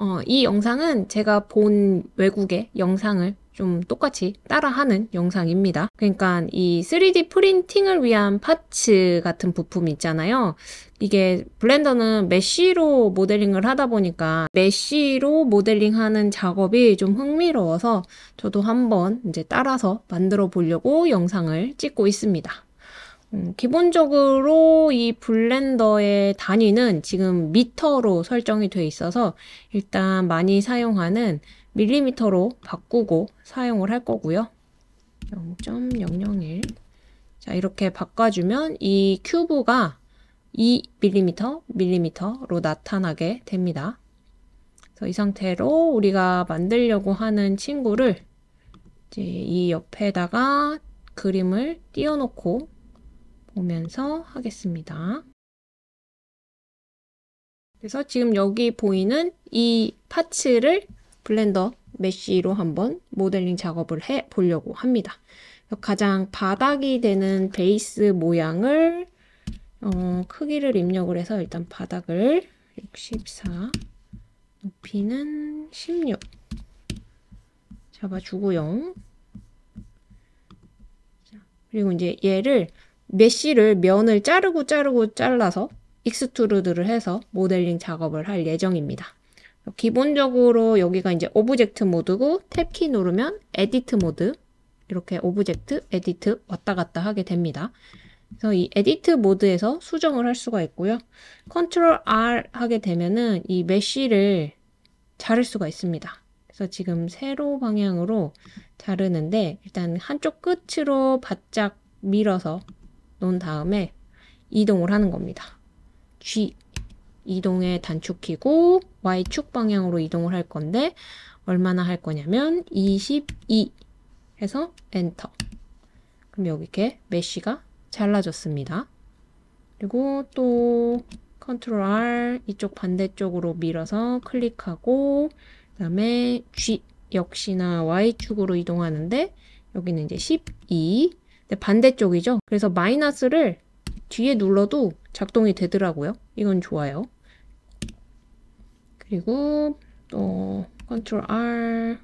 어, 이 영상은 제가 본 외국의 영상을 좀 똑같이 따라하는 영상입니다. 그러니까 이 3D 프린팅을 위한 파츠 같은 부품 있잖아요. 이게 블렌더는 메쉬로 모델링을 하다 보니까 메쉬로 모델링하는 작업이 좀 흥미로워서 저도 한번 이제 따라서 만들어 보려고 영상을 찍고 있습니다. 음, 기본적으로 이 블렌더의 단위는 지금 미터로 설정이 돼 있어서 일단 많이 사용하는 밀리미터로 바꾸고 사용을 할 거고요. 0.001 자, 이렇게 바꿔주면 이 큐브가 2mm, 밀리미터로 나타나게 됩니다. 그래서 이 상태로 우리가 만들려고 하는 친구를 이제 이 옆에다가 그림을 띄워놓고 보면서 하겠습니다. 그래서 지금 여기 보이는 이 parts를 Blender mesh로 한번 모델링 작업을 해 보려고 합니다. 가장 바닥이 되는 베이스 모양을 어, 크기를 입력을 해서 일단 바닥을 64 높이는 16 잡아주고요. 그리고 이제 얘를 mesh를 면을 자르고 자르고 잘라서 extrude를 해서 모델링 작업을 할 예정입니다. 기본적으로 여기가 이제 object 모드고 tab키 누르면 edit 모드 이렇게 object, edit 왔다 갔다 하게 됩니다. 그래서 이 edit 모드에서 수정을 할 수가 있고요. 컨트롤 R 하게 되면은 이 mesh를 자를 수가 있습니다. 그래서 지금 세로 방향으로 자르는데 일단 한쪽 끝으로 바짝 밀어서 놓은 다음에 이동을 하는 겁니다. G 이동의 단축키고 Y축 방향으로 이동을 할 건데 얼마나 할 거냐면 22 해서 엔터 그럼 여기 이렇게 mesh가 잘라졌습니다. 그리고 또 컨트롤 R 이쪽 반대쪽으로 밀어서 클릭하고 그 다음에 G 역시나 Y축으로 이동하는데 여기는 이제 12 반대쪽이죠. 그래서 마이너스를 뒤에 눌러도 작동이 되더라고요. 이건 좋아요. 그리고 또 컨트롤 R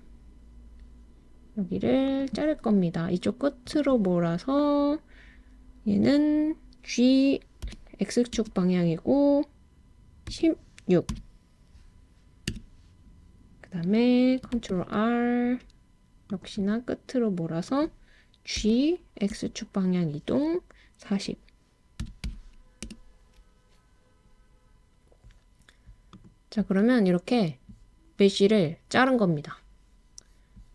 여기를 자를 겁니다. 이쪽 끝으로 몰아서 얘는 G X축 방향이고 16 그 다음에 컨트롤 R 역시나 끝으로 몰아서 G X축 방향 이동 40 자, 그러면 이렇게 메쉬를 자른 겁니다.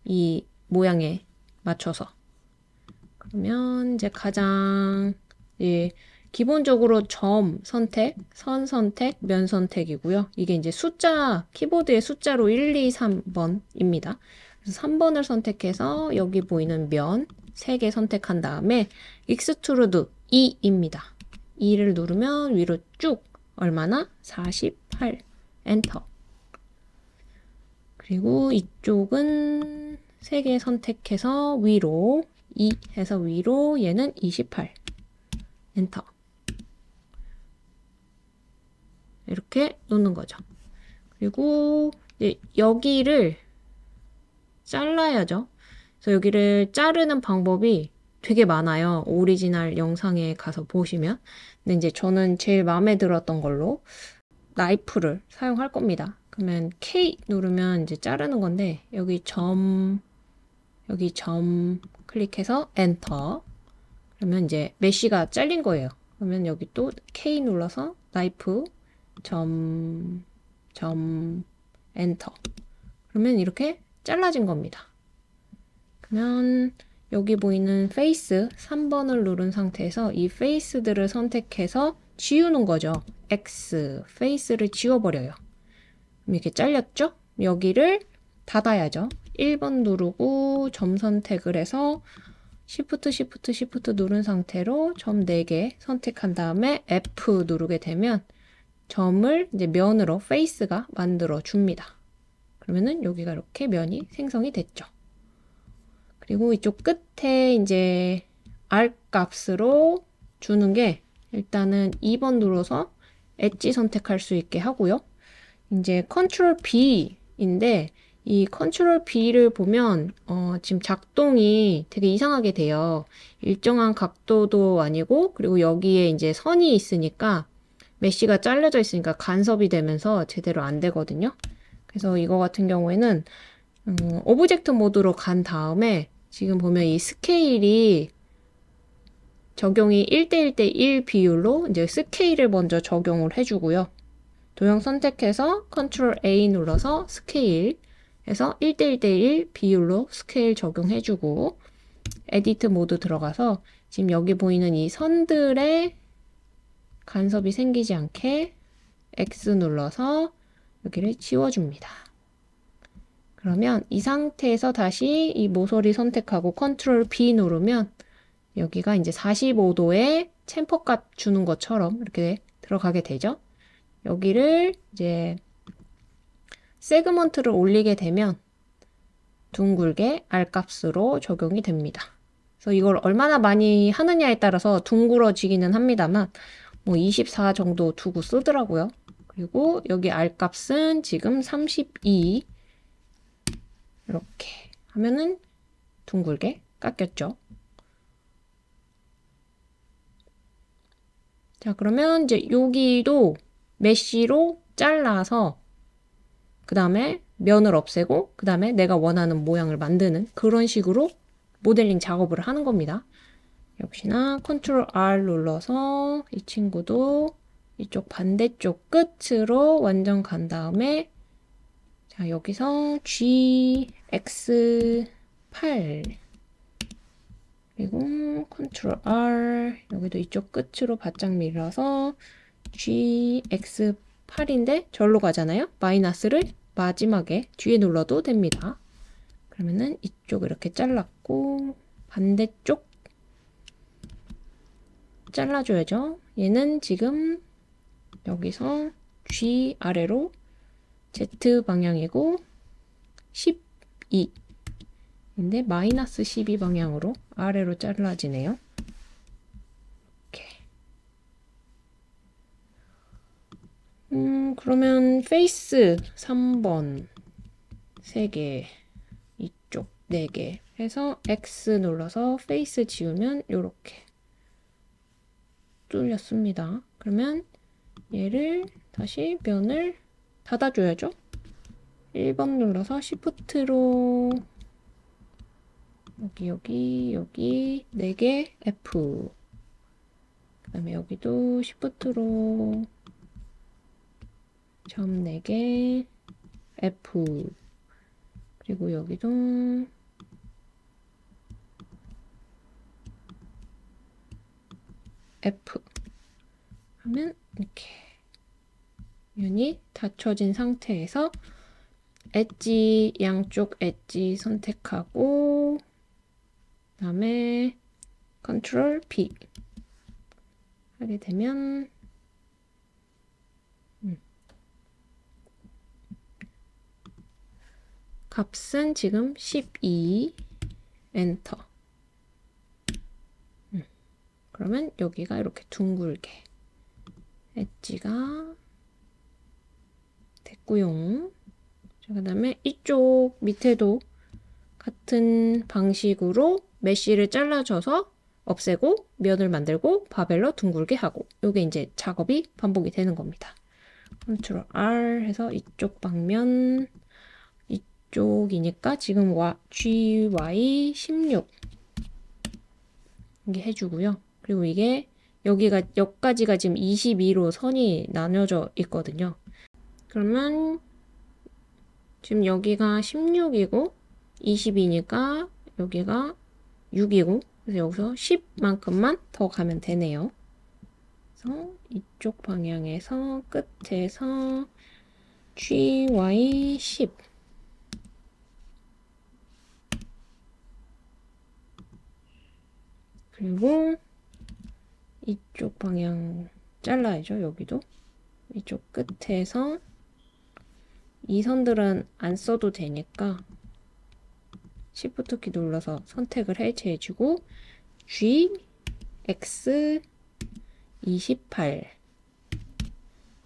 이 모양에 맞춰서. 그러면 이제 가장 예, 기본적으로 점 선택, 선 선택, 면 선택이고요. 이게 이제 숫자, 키보드의 숫자로 1, 2, 3번입니다. 그래서 3번을 선택해서 여기 보이는 면 3개 선택한 다음에 extrude E입니다. E를 누르면 위로 쭉 얼마나? 48 엔터. 그리고 이쪽은 3개 선택해서 위로 E 해서 위로 얘는 28 엔터. 이렇게 놓는 거죠. 그리고 여기를 잘라야죠. 그래서 여기를 자르는 방법이 되게 많아요. 오리지널 영상에 가서 보시면. 근데 이제 저는 제일 마음에 들었던 걸로 나이프를 사용할 겁니다. 그러면 K 누르면 이제 자르는 건데 여기 점 여기 점 클릭해서 엔터 그러면 이제 mesh가 잘린 거예요. 그러면 여기 또 K 눌러서 나이프 점 점 엔터 그러면 이렇게 잘라진 겁니다. 그러면 여기 보이는 face 3번을 누른 상태에서 이 face들을 선택해서 지우는 거죠. X, face를 지워버려요. 이렇게 잘렸죠? 여기를 닫아야죠. 1번 누르고 점 선택을 해서 Shift, Shift, Shift 누른 상태로 점 4개 선택한 다음에 F 누르게 되면 점을 이제 면으로 페이스가 만들어 줍니다. 그러면은 여기가 이렇게 면이 생성이 됐죠. 그리고 이쪽 끝에 이제 R 값으로 주는 게 일단은 2번 눌러서 엣지 선택할 수 있게 하고요. 이제 컨트롤 B인데 이 컨트롤 B를 보면 어, 지금 작동이 되게 이상하게 돼요. 일정한 각도도 아니고 그리고 여기에 이제 선이 있으니까 mesh가 잘려져 있으니까 간섭이 되면서 제대로 안 되거든요. 그래서 이거 같은 경우에는 음, object 모드로 간 다음에 지금 보면 이 스케일이 적용이 1대1대 1 비율로 이제 스케일을 먼저 적용을 해주고요. 도형 선택해서 컨트롤 A 눌러서 스케일 해서 1대1대1 비율로 스케일 적용해주고 edit 모드 들어가서 지금 여기 보이는 이 선들의 간섭이 생기지 않게 X 눌러서 여기를 지워줍니다. 그러면 이 상태에서 다시 이 모서리 선택하고 컨트롤 B 누르면 여기가 이제 45도의 챔퍼 값 주는 것처럼 이렇게 들어가게 되죠. 여기를 이제 세그먼트를 올리게 되면 둥글게 R 값으로 적용이 됩니다. 그래서 이걸 얼마나 많이 하느냐에 따라서 둥그러지기는 합니다만 뭐 24 정도 두고 쓰더라고요. 그리고 여기 R 값은 지금 32 이렇게 하면은 둥글게 깎였죠. 자, 그러면 이제 여기도 메쉬로 잘라서 그 다음에 면을 없애고 그 다음에 내가 원하는 모양을 만드는 그런 식으로 모델링 작업을 하는 겁니다. 역시나 컨트롤 R 눌러서 이 친구도 이쪽 반대쪽 끝으로 완전 간 다음에 자 여기서 G, X, 8 그리고 컨트롤 R 여기도 이쪽 끝으로 바짝 밀어서 G, X, 8인데 절로 가잖아요. 마이너스를 마지막에 뒤에 눌러도 됩니다. 그러면은 이쪽 이렇게 잘랐고 반대쪽 잘라줘야죠. 얘는 지금 여기서 G 아래로 Z 방향이고 12 인데 마이너스 12 방향으로 아래로 잘라지네요. 음, 그러면 face 3번 3개 이쪽 4개 해서 X 눌러서 face 지우면 이렇게 뚫렸습니다. 그러면 얘를 다시 면을 닫아줘야죠. 1번 눌러서 Shift로. 여기 여기 여기. 4개 F. 그 다음에 여기도 Shift로. 점 4개 F. 그리고 여기도 F. 하면 이렇게 면이 닫혀진 상태에서 엣지 양쪽 엣지 선택하고 그다음에 컨트롤 B 하게 되면 음. 값은 지금 12 엔터 음. 그러면 여기가 이렇게 둥글게 엣지가 됐고요. 그 다음에 이쪽 밑에도 같은 방식으로 mesh를 잘라줘서 없애고 면을 만들고 bevel로 둥글게 하고 이게 이제 작업이 반복이 되는 겁니다. 컨트롤 R 해서 이쪽 방면 이쪽이니까 지금 GY 16 이게 해주고요. 그리고 이게 여기가 여기까지가 지금 22로 선이 나뉘어져 있거든요. 그러면 지금 여기가 16이고 22니까 여기가 6이고 그래서 여기서 10만큼만 더 가면 되네요. 그래서 이쪽 방향에서 끝에서 GY 10 그리고 이쪽 방향 잘라야죠. 여기도 이쪽 끝에서 이 선들은 안 써도 되니까 Shift 키 눌러서 선택을 해제해주고 G, X, 28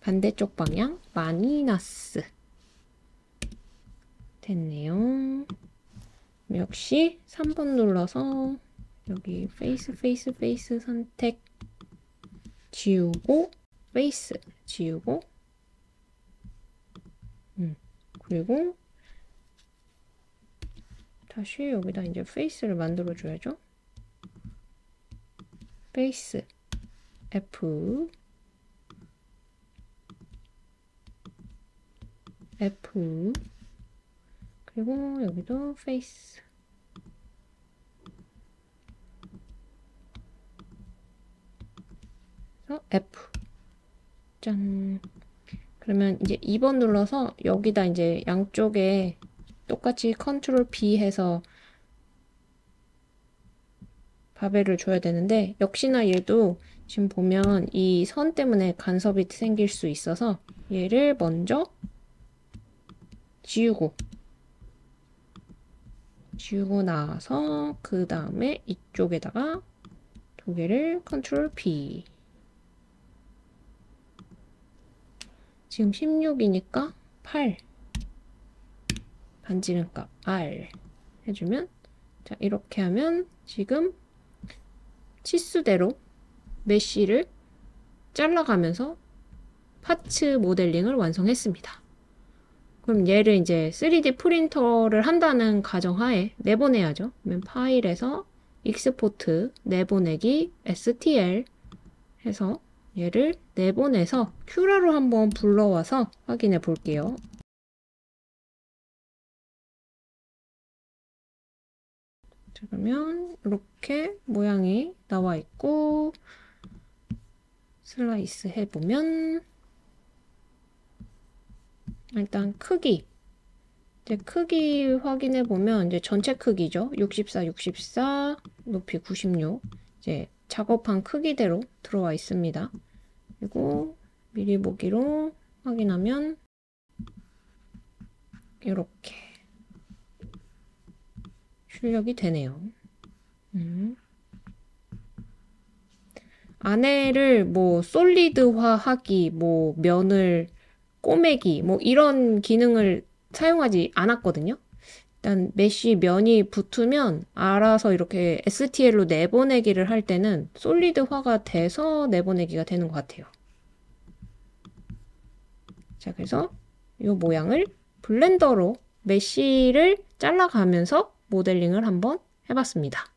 반대쪽 방향 마이너스 됐네요. 역시 3번 눌러서 여기 face face face 선택 지우고 face 지우고 음, 그리고 다시 여기다 이제 face를 만들어 줘야죠. face F. F. 그리고 여기도 face 그래서 F. 짠 그러면 이제 2번 눌러서 여기다 이제 양쪽에 똑같이 컨트롤 B 해서 바벨을 줘야 되는데 역시나 얘도 지금 보면 이 선 때문에 간섭이 생길 수 있어서 얘를 먼저 지우고 지우고 나서 그 다음에 이쪽에다가 두 개를 컨트롤 P 지금 16이니까 8 반지름 값 R 해주면 자 이렇게 하면 지금 치수대로 mesh를 잘라가면서 parts 모델링을 완성했습니다. 그럼 얘를 이제 3D 프린터를 한다는 가정하에 내보내야죠. 그러면 파일에서 export 내보내기 STL 해서 얘를 내보내서 큐라로 한번 불러와서 확인해 볼게요. 자, 그러면 이렇게 모양이 나와 있고 슬라이스 해보면 일단 크기 이제 크기 확인해 보면 이제 전체 크기죠. 64, 64, 높이 96 이제 작업한 크기대로 들어와 있습니다. 그리고 미리 보기로 확인하면 이렇게 출력이 되네요. 음. 안에를 뭐 solid화 하기, 뭐 면을 꼬매기, 뭐 이런 기능을 사용하지 않았거든요. 일단 mesh 면이 붙으면 알아서 이렇게 STL로 내보내기를 할 때는 solid화가 돼서 내보내기가 되는 것 같아요. 자, 그래서 이 모양을 블렌더로 메쉬를 잘라가면서 모델링을 한번 해봤습니다.